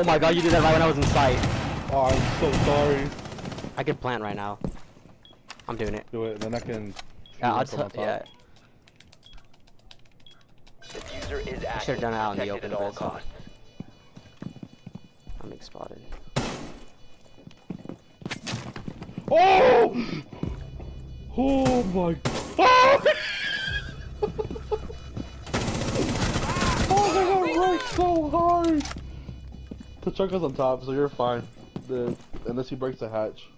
Oh my god, you did that right when I was in sight. Oh, I'm so sorry. I can plant right now. I'm doing it. Do it, then I can. Yeah, I'll shoot from tell. on Yeah. Defuser is I active. should've done it out in the open at all bit. costs. I'm being spotted. Oh! Oh my. Oh! oh, they got right so hard. The truck is on top, so you're fine. The unless he breaks the hatch.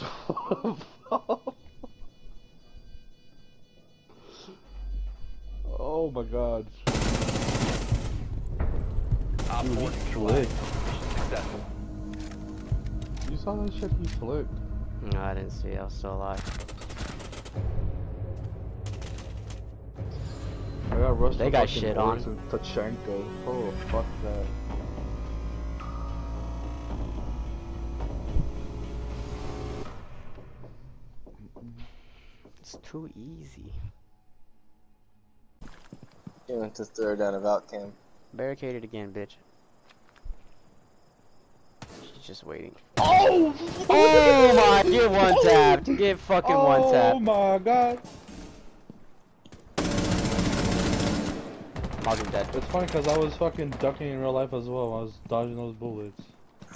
oh my god. Op Dude, he flicked. Successful. You saw that shit? He flicked. No, I didn't see. it. I was still alive. I got rushed. They got fucking shit Boris on. Tachanka. Oh fuck that. It's too easy. You went to throw down a Valk cam. Barricaded again, bitch. She's just waiting. Oh! Oh my! Get one oh, tap. Get fucking one Oh tap. Oh my god. Mozzie dead. It's funny because I was fucking ducking in real life as well. I was dodging those bullets.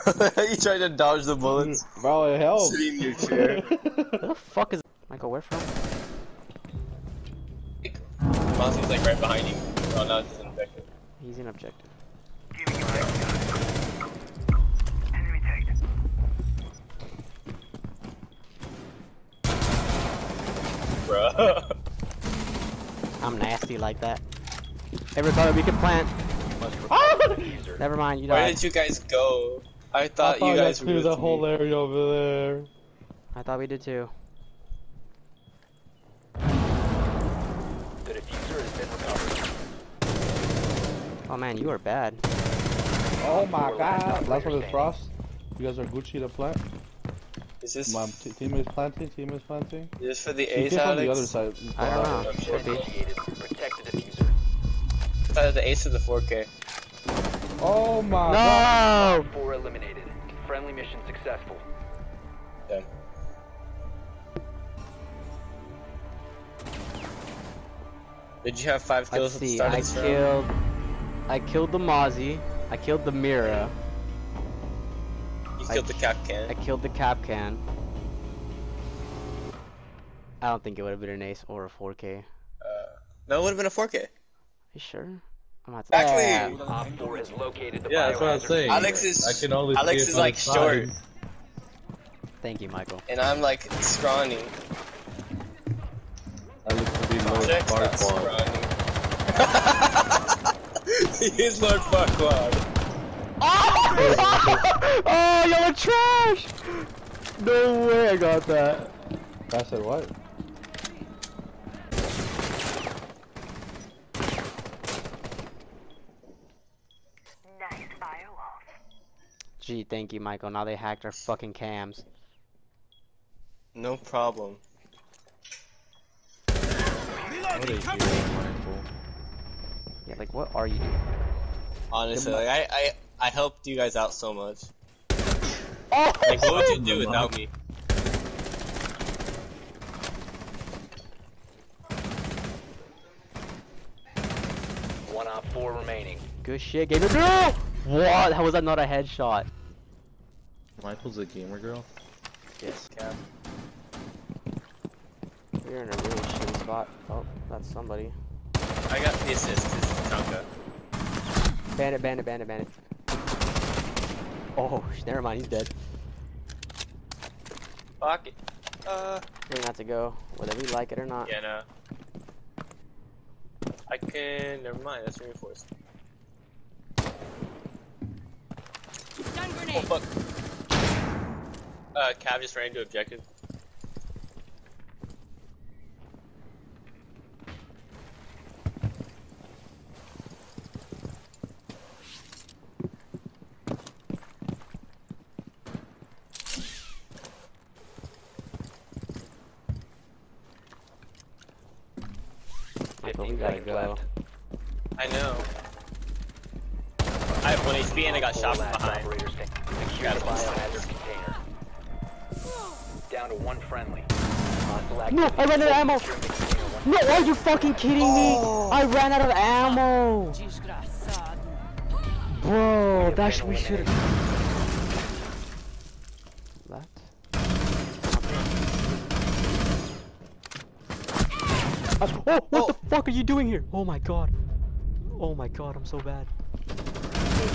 you tried to dodge the bullets. Bro, it helped. Sitting in your chair. Where the fuck is Michael? Where from? Mozzie's like right behind you. Oh no, it's an infected. He's in objective. Bruh. I'm nasty like that. Hey, Ricardo, we can plant. Must recover the defuser. Never mind, you Where did you guys go? I I thought thought you guys I were cleared with that whole me. area over there. I thought we did too. The defuser has been recovered. Oh man, you are bad. Oh my god. Last one operator is Frost. You guys are Gucci to plant. Is this, My t- team is planting. Team is planting. is this for the He Ace, came from Alex? the other side. I don't know. Oh, I thought the Ace of the 4K. Oh my god. No! 4 eliminated. Friendly mission successful. Done. Did you have five kills Let's at the see. start I of this round? killed. I killed the Mozzie. I killed the Mira. You I killed the cap can. I killed the Kapkan. I don't think it would have been an ace or a 4K. Are Uh, no, it would have been a 4K. You sure? I'm not. Actually- Yeah. Op 4 has located the Yeah, that's what I was saying. Alex is I can only Alex see it is like the short. Thank you, Michael. and I'm like scrawny. I look to be Lord Jack's not Farquaad. scrawny. he is Lord Farquaad. oh, you're trash! No way I got that. I said what? Gee, thank you, Michael. Now they hacked our fucking cams. No problem. What a hero, Michael. Yeah, like, what are you doing? Honestly, like I, I, I helped you guys out so much. Oh! Like, what would you do without me? One op 4 remaining. Good shit, gamer! What? How was that not a headshot? Michael's a gamer girl. Yes. Cap. You're in a really shitty spot. Oh, that's somebody. I got the assist. This is Tonka. Bandit, bandit, bandit, bandit. Oh, never mind, he's dead. Fuck it. Uh, We're gonna have to go, whether we like it or not. yeah, no. I can. Never mind. That's reinforced. Oh fuck. Uh, Cav just ran into objective. Michael, we 15 gotta seconds go. left. I know. one HP and I got shot from behind. operators standing. Secure Down to one friendly. No, I ran out of ammo. Securing the No, are you fucking kidding me? Oh. I ran out of ammo. Bro, that sh- we should That? Oh, what the oh. fuck are you doing here? Oh my god. Oh my god, I'm so bad.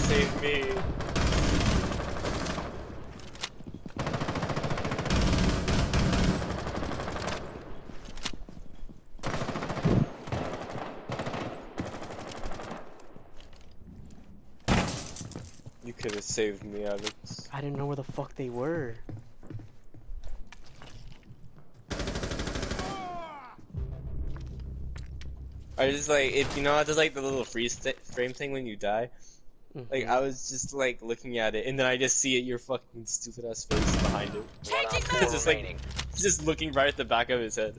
Save me. Saved me, Alex. I didn't know where the fuck they were. I just like if you know how there's like the little freeze st- frame thing when you die. Like Mhm. I was just like looking at it, and then I just see it, your fucking stupid ass face behind it. One op four It's just like just looking right at the back of his head.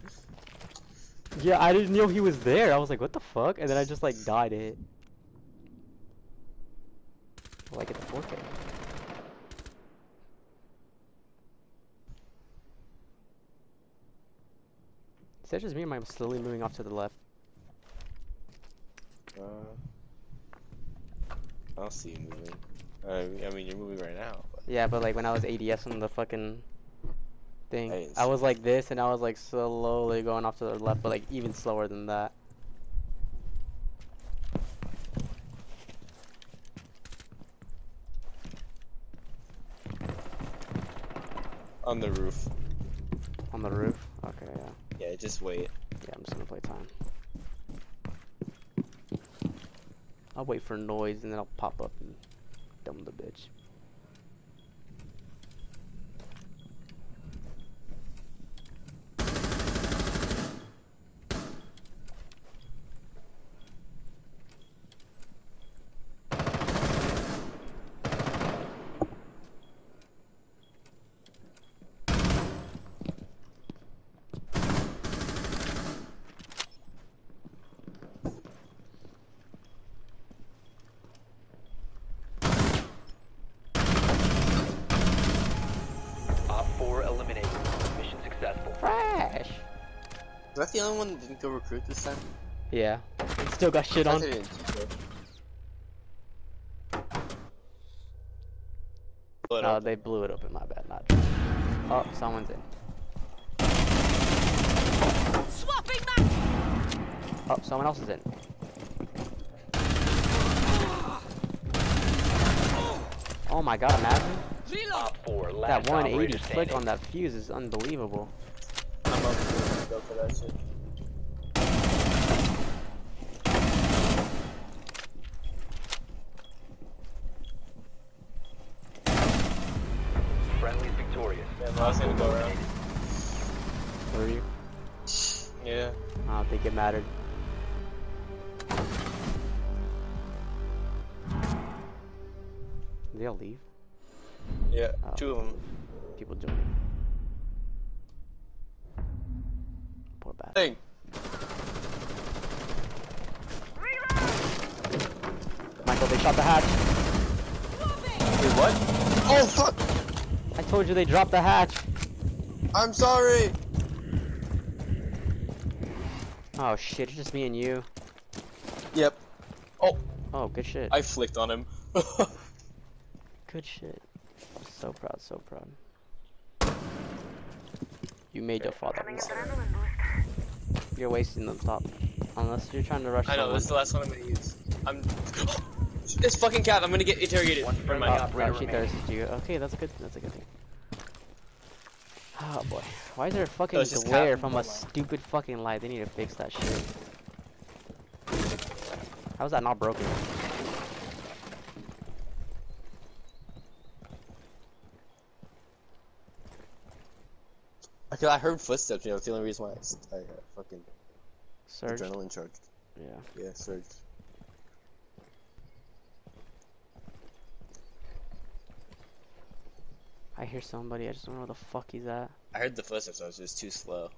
Yeah, I didn't know he was there. I was like, what the fuck? And then I just like died it. Like at the 4K. Is that just me or am I slowly moving off to the left? Uh, I don't see you moving. Uh, I mean, you're moving right now. But Yeah, but like when I was ADS on the fucking thing, I I was like this and I was like slowly going off to the left, but like even slower than that. On the roof. On the roof? Okay, yeah. Yeah, just wait. Yeah, I'm just gonna play time. I'll wait for noise and then I'll pop up and dumb the bitch. Op four eliminated. Mission successful. Trash! Was that the only one that didn't go recruit this time? Yeah. Still got shit on. thought they didn't do so. But, No, uh, they blew it open, my bad, not Oh, someone's in. Swapping back! Oh, someone else is in. Oh my god, imagine. Reload! Op four That 180 click on that fuse is unbelievable. I'm up to go for that shit. Friendly's victorious. Yeah, I was gonna go around. Were you? Yeah. I don't think it mattered. Did they all leave? Yeah, Oh. two of them. People joining. Poor bastard. Hey, Michael, they shot the hatch. wait, what? Oh fuck! I told you they dropped the hatch. I'm sorry. Oh shit, it's just me and you. Yep. Oh, Oh, good shit. I flicked on him. Good shit. So proud, so proud. You made your father proud. You're wasting them, stop. Unless you're trying to rush I know. This is the last one I'm gonna use. I'm. this fucking cat. I'm gonna get interrogated. One friendly mind. Oh, no, she thirsted you. Okay, that's good. That's a good thing. Oh boy. Why is there a fucking Oh, just glare from a stupid fucking light? They need to fix that shit. How's that not broken? I, I heard footsteps. You know, it's the only reason why I uh, fucking Surge? adrenaline charged. Yeah. Yeah, surged. I hear somebody. I just don't know where the fuck he's at. I heard the footsteps. I was just too slow.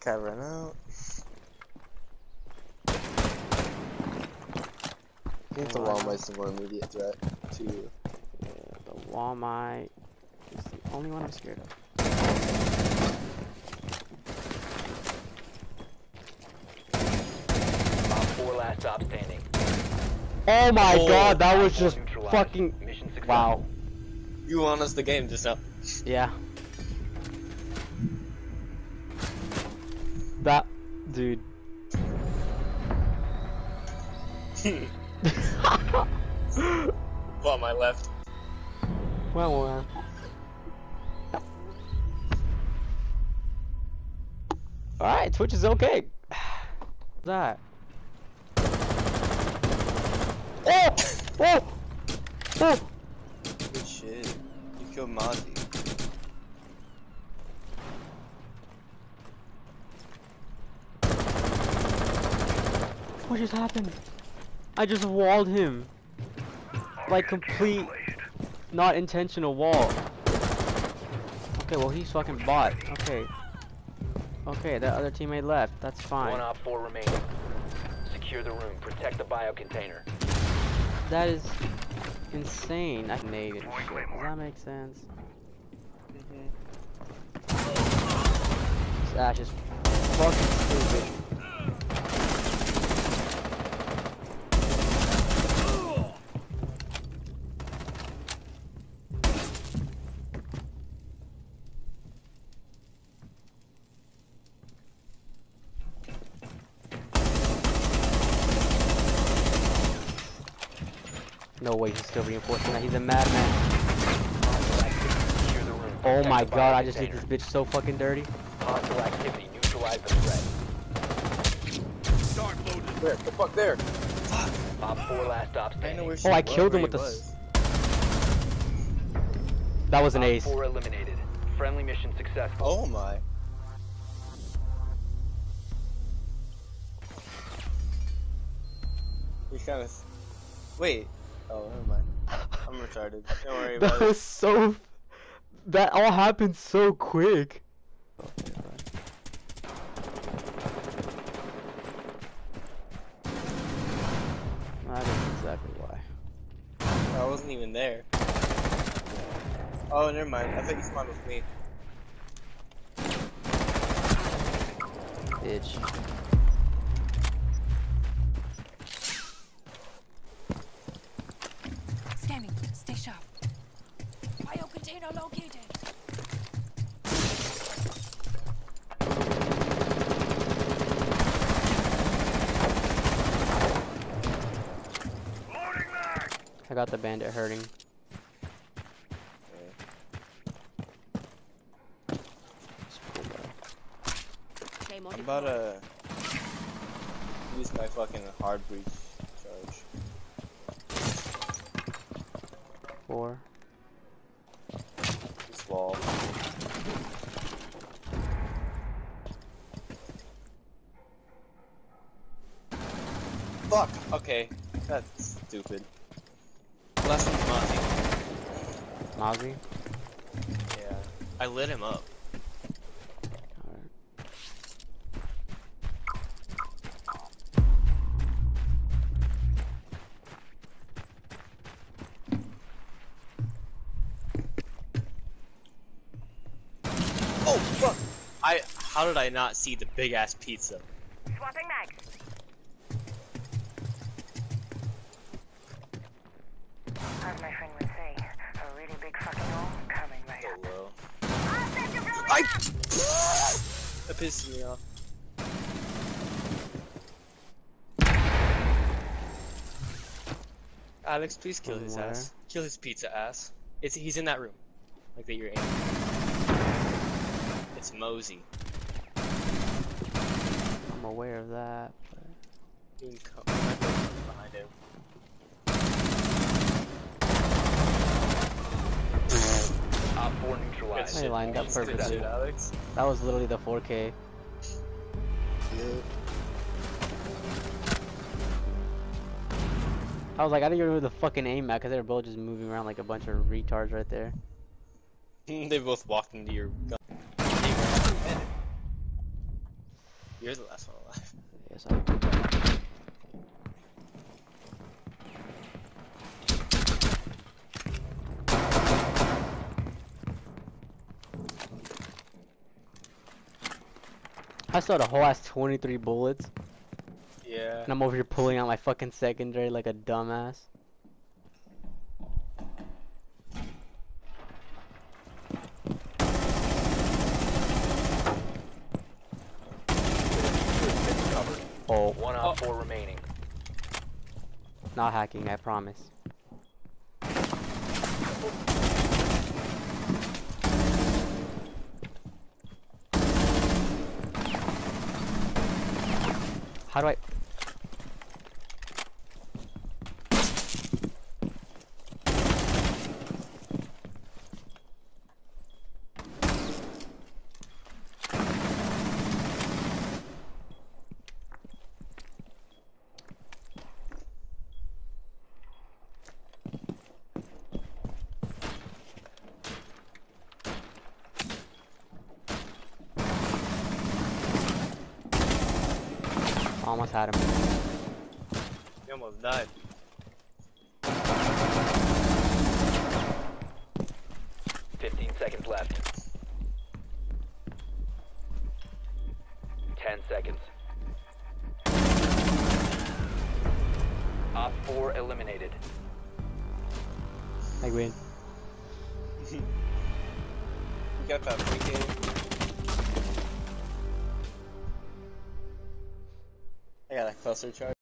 Cavern out. I think the wall might's the more immediate threat to Yeah, the wall might is the only one I'm scared of. Op 4 last stop standing. Oh my Oh, god, that was just fucking Mission success. wow. You won us the game just now. Yeah. That dude. Well, my left. Well, uh, well. Alright, Twitch is okay. that. Oh! Oh! Oh! Good shit. You killed Mozzie. What just happened? I just walled him. Like complete, not intentional wall. Okay, well he's fucking bot. Okay. Okay, that other teammate left. That's fine. One Op 4 remaining. Secure the room. Protect the bio container. That is insane. I and shit. Does that make sense? This Ash is fucking stupid. No way he's still reinforcing that. He's a madman. Secure the room. Oh my god, I just did this bitch so fucking dirty. Hostile activity. Neutralize the threat. Where? The fuck there? Op 4 last stop I standing. where Oh, I killed him with the. That was an Op ace. 4 eliminated. Friendly mission successful. Oh my. You kind of. Wait. Oh, never mind. I'm retarded. Don't worry That about it. was so. That all happened so quick. That is exactly why. I wasn't even there. Oh, never mind. I thought you spawned with me. Bitch. I got the bandit hurting. Just pull back. Claim on I'm about to use my fucking hard breach charge. Four. This wall. Fuck! Okay. That's stupid. Last one's Mozzie. Mozzie? Yeah. I lit him up. Oh, fuck! I- how did I not see the big ass pizza? Swapping mags. As my friend would say, a really big fucking hole coming right So up. low. I'll send you rolling I- up. That pisses me off. Alex, please kill his where? ass. Kill his pizza ass. It's he's in that room, like that you're in. It's Mozzie. I'm aware of that. But... You can come might be behind him. Op 4 Good neutralized. Hey, shit. lined up perfectly. Alex. That was literally the 4K. I was like, I didn't even know who the fucking aim at because they were both just moving around like a bunch of retards right there. they both walked into your gun. You're the last one alive. Yes, I. I saw the whole ass 23 bullets, Yeah. and I'm over here pulling out my fucking secondary like a dumbass. Oh, One op four remaining. not hacking, I promise. How do I? Almost had him. You almost died. Fifteen seconds left. Ten seconds. Op four eliminated. I win. I got a cluster charge.